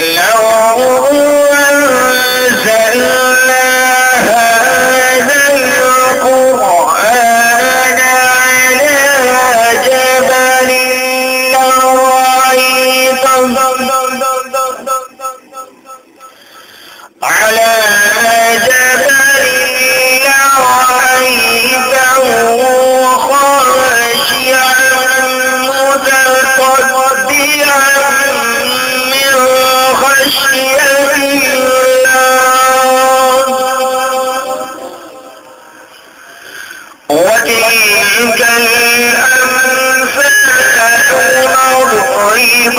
لو أنزلنا هذا القرآن على جبل لرأيته على غيظ